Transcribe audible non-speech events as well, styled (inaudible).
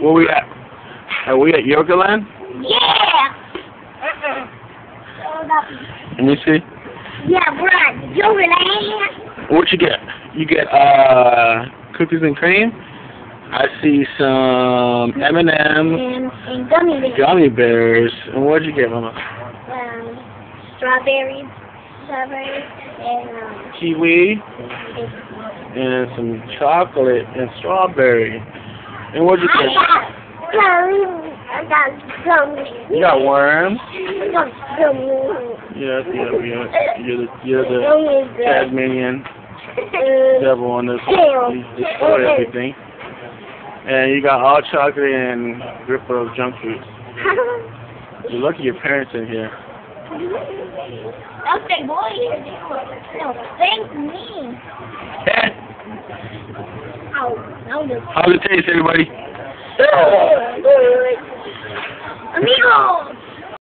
Where we at? Are we at Yogaland? Yeah! Uh-uh. So that- Let me see. Yeah, we're at Yogurtland. What you get? You get uh cookies and cream. I see some M and M And, and gummy bears. gummy bears. And what'd you get, Mama? Um, strawberries, strawberries, and um, Kiwi and some chocolate and strawberry. And what'd you get? I got gummy. You got worms. I got gummy. Yes, yeah, you're, you're the you're the. (laughs) Tasmanian (laughs) devil on this. You destroy everything. And you got all chocolate and grip of junk food. (laughs) You're lucky your parents in here. Big boy. No, thank me. Ow, oh, no, no. How's it taste, everybody? Amigos!